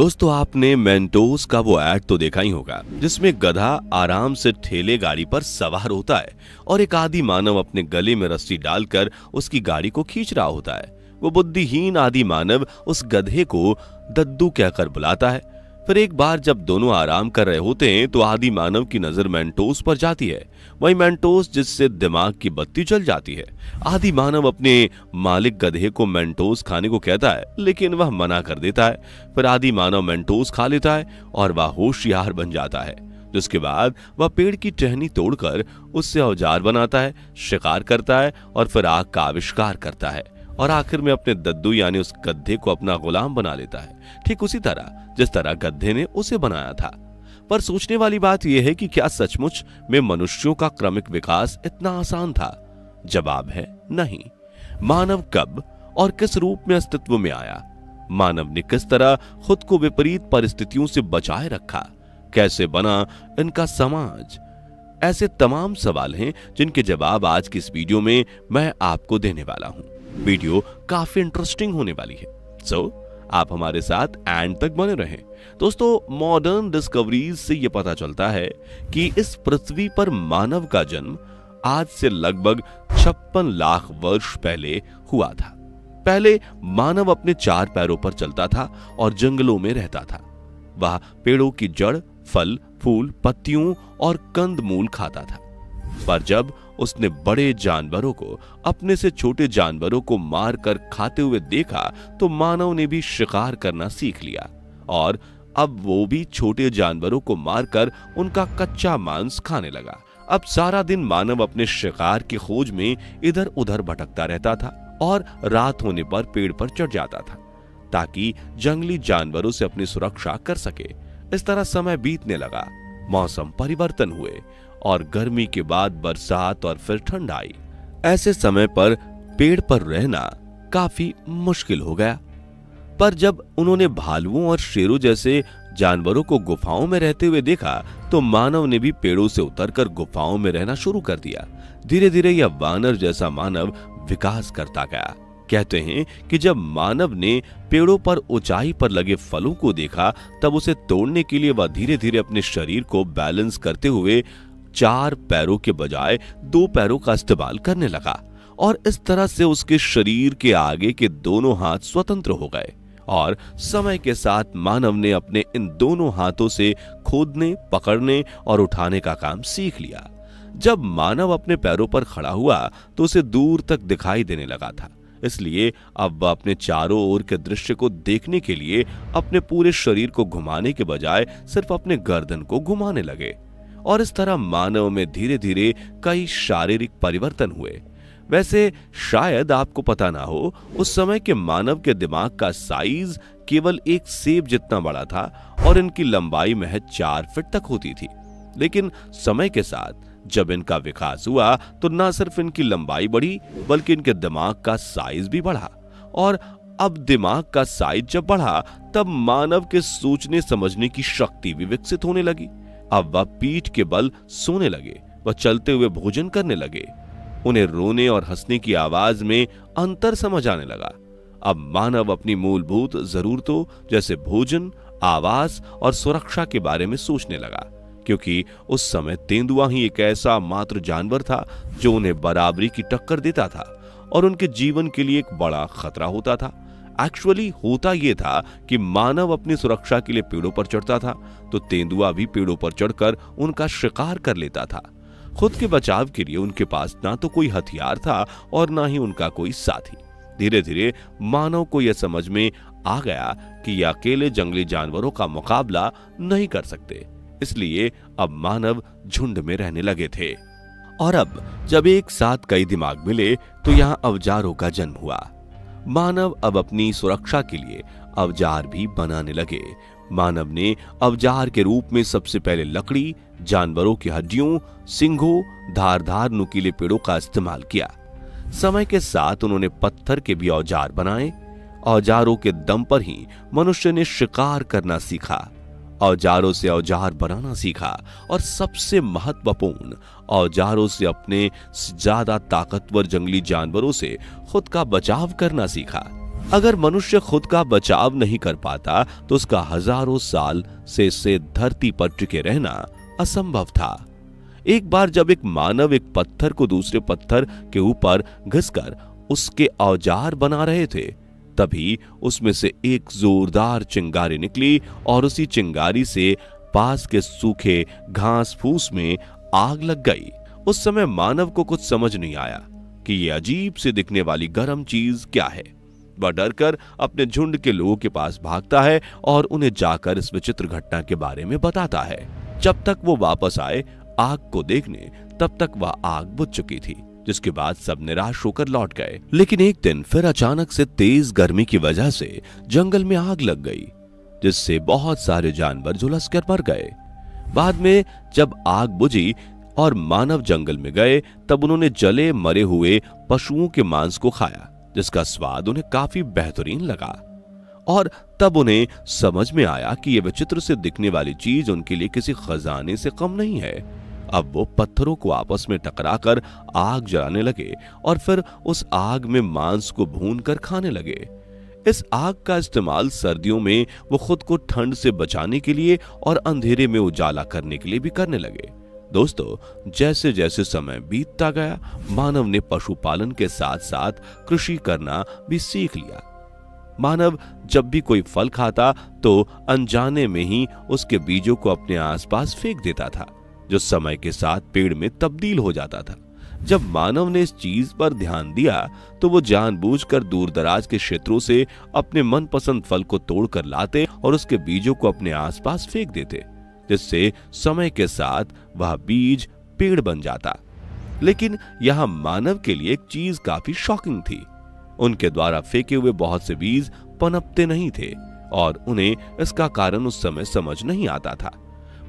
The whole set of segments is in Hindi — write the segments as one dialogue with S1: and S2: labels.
S1: दोस्तों, आपने मेंटोस का वो एड तो देखा ही होगा, जिसमें गधा आराम से ठेले गाड़ी पर सवार होता है और एक आदि मानव अपने गले में रस्सी डालकर उसकी गाड़ी को खींच रहा होता है। वो बुद्धिहीन आदि मानव उस गधे को दद्दू कहकर बुलाता है। फिर एक बार जब दोनों आराम कर रहे होते हैं तो आदि मानव की नज़र मेंटोस पर जाती है। वही मेंटोस, जिससे दिमाग की बत्ती जल जाती है। आदि मानव अपने मालिक गधे को मेंटोस खाने को कहता है, लेकिन वह मना कर देता है। फिर आदि मानव मेंटोस खा लेता है और वह होशियार बन जाता है। जिसके बाद वह पेड़ की टहनी तोड़कर उससे औज़ार बनाता है, शिकार करता है और फिर आग का आविष्कार करता है। और आखिर में अपने दद्दू यानी उस गद्दे को अपना गुलाम बना लेता है। ठीक उसी तरह, जिस तरह गद्दे ने उसे बनाया था। पर सोचने वाली बात यह है कि क्या सचमुच में मनुष्यों का क्रमिक विकास इतना आसान था? जवाब है, नहीं। मानव कब और किस रूप में अस्तित्व में आया? मानव ने किस तरह खुद को विपरीत परिस्थितियों से बचाए रखा? कैसे बना इनका समाज? ऐसे तमाम सवाल हैं जिनके जवाब आज की इस वीडियो में मैं आपको देने वाला हूँ। वीडियो काफ़ी इंटरेस्टिंग होने वाली है। सो so, आप हमारे साथ एंड तक बने रहें। दोस्तों मॉडर्न डिस्कवरीज से यह पता चलता है कि इस पृथ्वी पर मानव का जन्म आज से लगभग छप्पन लाख वर्ष पहले हुआ था। पहले मानव अपने चार पैरों पर चलता था और जंगलों में रहता था। वह पेड़ों की जड़ फल फूल पत्तियों और कंद मूल खाता था। पर जब उसने बड़े जानवरों को, अपने से छोटे जानवरों को मारकर खाते हुए देखा तो मानव ने भी शिकार करना सीख लिया। और अब वो भी छोटे जानवरों को मारकर उनका कच्चा मांस खाने लगा। अब सारा दिन मानव अपने शिकार की खोज में इधर उधर भटकता रहता था और रात होने पर पेड़ पर चढ़ जाता था, ताकि जंगली जानवरों से अपनी सुरक्षा कर सके। इस तरह समय बीतने लगा, मौसम परिवर्तन हुए और गर्मी के बाद बरसात और फिर ठंड आई। ऐसे समय पर पेड़ पर रहना काफ़ी मुश्किल हो गया। पर जब उन्होंने भालुओं और शेरों जैसे जानवरों को गुफाओं में रहते हुए देखा तो मानव ने भी पेड़ों से उतरकर गुफाओं में रहना शुरू कर दिया। धीरे धीरे यह वानर जैसा मानव विकास करता गया। कहते हैं कि जब मानव ने पेड़ों पर ऊंचाई पर लगे फलों को देखा, तब उसे तोड़ने के लिए वह धीरे धीरे अपने शरीर को बैलेंस करते हुए चार पैरों के बजाय दो पैरों का इस्तेमाल करने लगा और इस तरह से उसके शरीर के आगे के दोनों हाथ स्वतंत्र हो गए और समय के साथ मानव ने अपने इन दोनों हाथों से खोदने, पकड़ने और उठाने का काम सीख लिया। जब मानव अपने पैरों पर खड़ा हुआ तो उसे दूर तक दिखाई देने लगा था। इसलिए अब वह अपने चारों ओर के दृश्य को देखने के लिए अपने पूरे शरीर को घुमाने के बजाय सिर्फ़ अपने गर्दन को घुमाने लगे। और इस तरह मानव में धीरे धीरे कई शारीरिक परिवर्तन हुए। वैसे शायद आपको पता ना हो, उस समय के मानव के दिमाग का साइज़ केवल एक सेब जितना बड़ा था और इनकी लंबाई महज चार फीट तक होती थी। लेकिन समय के साथ जब इनका विकास हुआ तो न सिर्फ़ इनकी लंबाई बढ़ी, बल्कि इनके दिमाग का साइज़ भी बढ़ा। और अब दिमाग का साइज़ जब बढ़ा, तब मानव के सोचने समझने की शक्ति भी विकसित होने लगी। अब वह पीठ के बल सोने लगे वह चलते हुए भोजन करने लगे। उन्हें रोने और हंसने की आवाज़ में अंतर समझ आने लगा। अब मानव अपनी मूलभूत जरूरतों जैसे भोजन, आवास और सुरक्षा के बारे में सोचने लगा, क्योंकि उस समय तेंदुआ ही एक ऐसा मात्र जानवर था जो उन्हें बराबरी की टक्कर देता था और उनके जीवन के लिए एक बड़ा खतरा होता था। एक्चुअली होता यह था कि मानव अपनी सुरक्षा के लिए पेड़ों पर चढ़ता था तो तेंदुआ भी पेड़ों पर चढ़कर उनका शिकार कर लेता था। खुद के बचाव के लिए उनके पास ना तो कोई हथियार था और ना ही उनका कोई साथी। धीरे धीरे मानव को यह समझ में आ गया कि ये अकेले जंगली जानवरों का मुकाबला नहीं कर सकते। इसलिए अब मानव झुंड में रहने लगे थे। और अब जब एक साथ कई दिमाग मिले तो यहाँ अवजारों का जन्म हुआ। मानव अब अपनी सुरक्षा के लिए अवजार भी बनाने लगे। मानव ने अवजार के रूप में सबसे पहले लकड़ी, जानवरों की हड्डियों सिंघों धारधार नुकीले पेड़ों का इस्तेमाल किया। समय के साथ उन्होंने पत्थर के भी औज़ार बनाए। औजारों के दम पर ही मनुष्य ने शिकार करना सीखा। औजारों से औज़ार बनाना सीखा और सबसे महत्वपूर्ण, औजारों से अपने ज़्यादा ताकतवर जंगली जानवरों से खुद का बचाव करना सीखा। अगर मनुष्य खुद का बचाव नहीं कर पाता तो उसका हज़ारों साल से से धरती पर टिके रहना असंभव था। एक बार जब एक मानव एक पत्थर को दूसरे पत्थर के ऊपर घिसकर उसके औज़ार बना रहे थे तभी उसमें से एक जोरदार चिंगारी निकली और उसी चिंगारी से पास के सूखे घास फूस में आग लग गई। उस समय मानव को कुछ समझ नहीं आया कि यह अजीब से दिखने वाली गर्म चीज़ क्या है। वह डरकर अपने झुंड के लोगों के पास भागता है और उन्हें जाकर इस विचित्र घटना के बारे में बताता है। जब तक वो वापस आए आग को देखने, तब तक वह आग बुझ चुकी थी। जिसके बाद सब निराश होकर लौट गए। लेकिन एक दिन फिर अचानक से तेज गर्मी की वजह से जंगल में आग लग गई, जिससे बहुत सारे जानवर झुलस कर मर गए। बाद में जब आग बुझी और मानव जंगल में गए, तब उन्होंने जले मरे हुए पशुओं के मांस को खाया, जिसका स्वाद उन्हें काफ़ी बेहतरीन लगा। और तब उन्हें समझ में आया कि यह विचित्र से दिखने वाली चीज़ उनके लिए किसी खजाने से कम नहीं है। अब वो पत्थरों को आपस में टकराकर आग जलाने लगे और फिर उस आग में मांस को भून कर खाने लगे। इस आग का इस्तेमाल सर्दियों में वो खुद को ठंड से बचाने के लिए और अंधेरे में उजाला करने के लिए भी करने लगे। दोस्तों जैसे जैसे समय बीतता गया, मानव ने पशुपालन के साथ साथ कृषि करना भी सीख लिया। मानव जब भी कोई फल खाता तो अनजाने में ही उसके बीजों को अपने आसपास फेंक देता था। जो समय के साथ पेड़ में तब्दील हो जाता था। जब मानव ने इस चीज़ पर ध्यान दिया तो वो जानबूझकर दूर दराज के क्षेत्रों से अपने मनपसंद फल को तोड़कर लाते और उसके बीजों को अपने आसपास फेंक देते, जिससे समय के साथ वह बीज पेड़ बन जाता। लेकिन यहाँ मानव के लिए एक चीज़ काफ़ी शॉकिंग थी। उनके द्वारा फेंके हुए बहुत से बीज पनपते नहीं थे और उन्हें इसका कारण उस समय समझ नहीं आता था।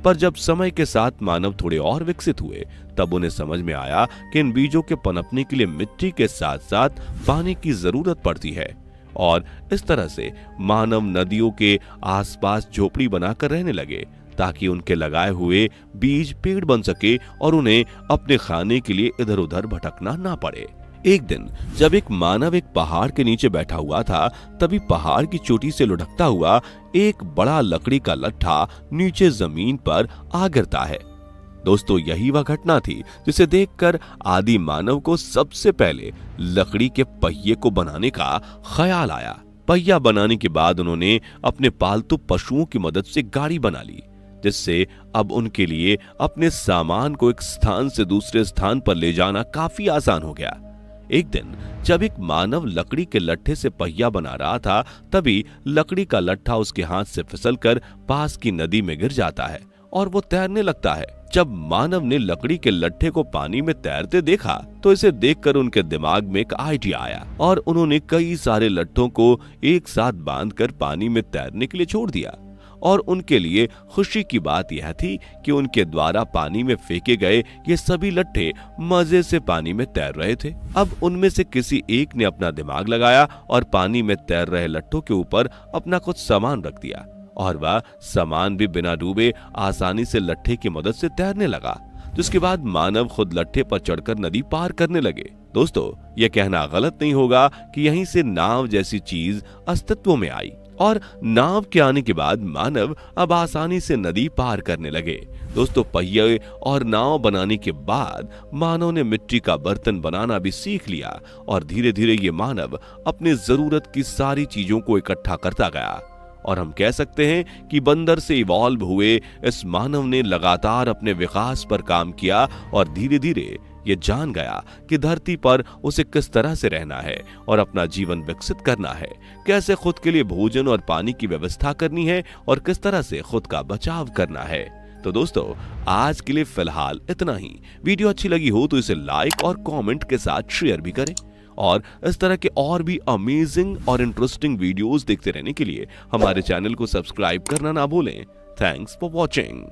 S1: पर जब समय के साथ मानव थोड़े और विकसित हुए, तब उन्हें समझ में आया कि इन बीजों के पनपने के लिए मिट्टी के साथ साथ पानी की ज़रूरत पड़ती है। और इस तरह से मानव नदियों के आसपास झोपड़ी बनाकर रहने लगे, ताकि उनके लगाए हुए बीज पेड़ बन सके और उन्हें अपने खाने के लिए इधर उधर भटकना ना पड़े। एक दिन, जब एक मानव एक पहाड़ के नीचे बैठा हुआ था, तभी पहाड़ की चोटी से लुढ़कता हुआ एक बड़ा लकड़ी का लट्ठा ख्याल ज़मीन पर आ गिरता है। दोस्तों, यही वह घटना थी जिसे देखकर आदि मानव को सबसे पहले लकड़ी के पहिए को बनाने का ख्याल आया। पहिया बनाने के बाद उन्होंने अपने पालतू पशुओं की मदद से गाड़ी बना ली, जिससे अब उनके लिए अपने सामान को एक स्थान से दूसरे स्थान पर ले जाना काफ़ी आसान हो गया। एक दिन, जब एक मानव लकड़ी के लट्ठे से पहिया बना रहा था, तभी लकड़ी का लट्ठा उसके हाथ से फिसलकर पास की नदी में गिर जाता है और वो तैरने लगता है। जब मानव ने लकड़ी के लट्ठे को पानी में तैरते देखा तो इसे देखकर उनके दिमाग में एक आइडिया आया और उन्होंने कई सारे लट्ठों को एक साथ बांधकर पानी में तैरने के लिए छोड़ दिया। और उनके लिए खुशी की बात यह थी कि उनके द्वारा पानी में फेंके गए ये सभी लट्ठे मज़े से पानी में तैर रहे थे। अब उनमें से किसी एक ने अपना दिमाग लगाया और पानी में तैर रहे लट्ठों के ऊपर अपना कुछ सामान रख दिया और वह सामान भी बिना डूबे आसानी से लट्ठे की मदद से तैरने लगा, जिसके बाद मानव खुद लट्ठे पर चढ़कर नदी पार करने लगे। दोस्तों, यह कहना गलत नहीं होगा कि यहीं से नाव जैसी चीज़ अस्तित्व में आई। और नाव के आने के बाद मानव अब आसानी से नदी पार करने लगे। दोस्तों, पहिए और नाव बनाने के बाद मानव ने मिट्टी का बर्तन बनाना भी सीख लिया और धीरे धीरे ये मानव अपनी ज़रूरत की सारी चीज़ों को इकट्ठा करता गया। और हम कह सकते हैं कि बंदर से इवॉल्व हुए इस मानव ने लगातार अपने विकास पर काम किया और धीरे धीरे ये जान गया कि धरती पर उसे किस तरह से रहना है और अपना जीवन विकसित करना है। कैसे खुद के लिए भोजन और पानी की व्यवस्था करनी है और किस तरह से खुद का बचाव करना है। तो दोस्तों, आज के लिए फ़िलहाल इतना ही। वीडियो अच्छी लगी हो तो इसे लाइक और कमेंट के साथ शेयर भी करें। और इस तरह के और भी अमेजिंग और इंटरेस्टिंग वीडियोस देखते रहने के लिए हमारे चैनल को सब्सक्राइब करना ना भूलें। Thanks for watching